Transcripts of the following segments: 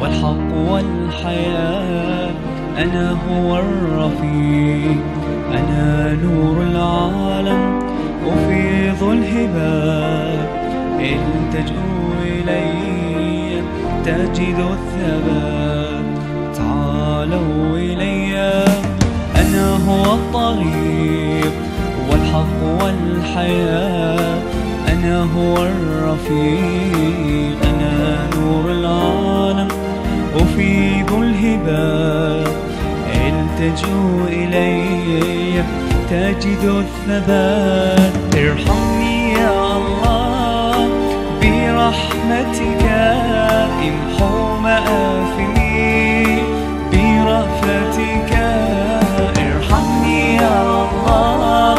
والحق والحياة. أنا هو الرفيق أنا نور العالم. أفيض الهبات إن تجئوا إلي تجد الثبات. تعالوا إلي. أنا هو الطريق والحق والحياة. أنا هو الرفيق أنا نور العالم أفيض الهبات. التجوا إلي تجد الثبات. ارحمني يا الله برحمتك امحو مآثمي برأفتك ارحمني يا الله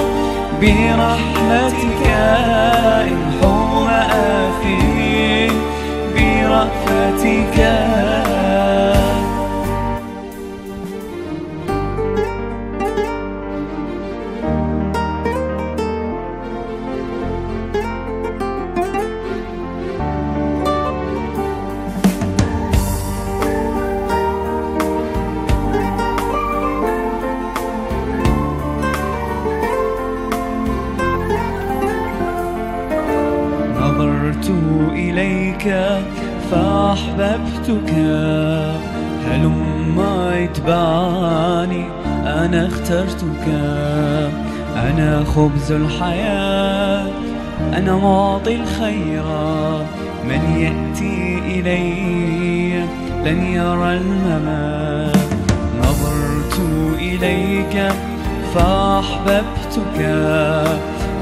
برحمتك. نظرت إليك فأحببتك. هلما اتبعني أنا اخترتك. أنا خبز الحياة أنا معطي الخيرات من يأتي إلي لن يرى الممات. نظرت إليك فأحببتك.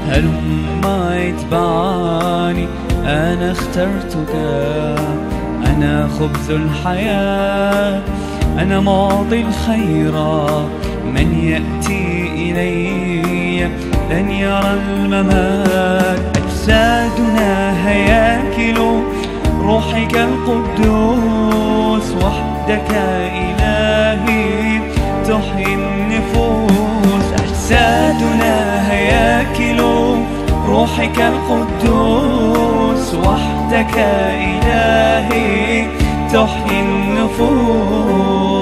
هلما اتبعني أنا اخترتك. أنا خبز الحياة. أنا معطي الخيرات من يأتي إلي؟ لن يرى الممات. أجسادنا روحك القدوس وحدك إلهي تحيي النفوس.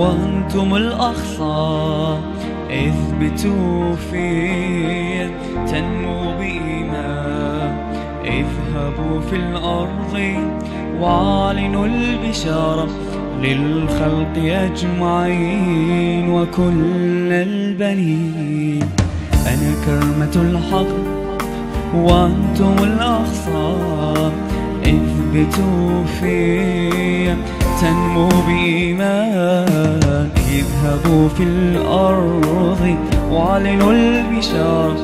وأنتم الأخصى اثبتوا في تنمو بإيمان اذهبوا في الأرض واعلنوا البشارة للخلق أجمعين وكل البنين. أنا كرمة الحق وأنتم الأخصى اثبتوا في تنمو بإيمان اذهبوا في الأرض وأعلنوا البشار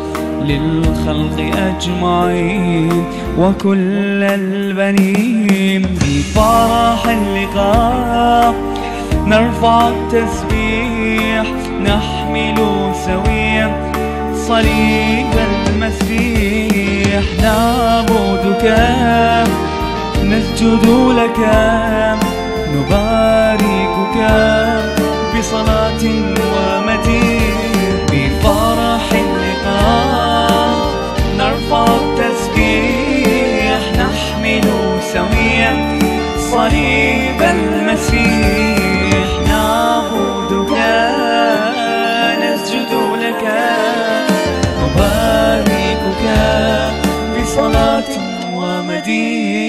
للخلق أجمعين وكل البنين بفرح اللقاء. نرفع التسبيح نحمل سويا صليب المسيح. نعبدك نسجد لك. نباركك بصلاة ومدين بفرح اللقاء. نرفع التسبيح نحمل سويا صليب المسيح. نعبدك نسجد لك. نباركك بصلاة ومدين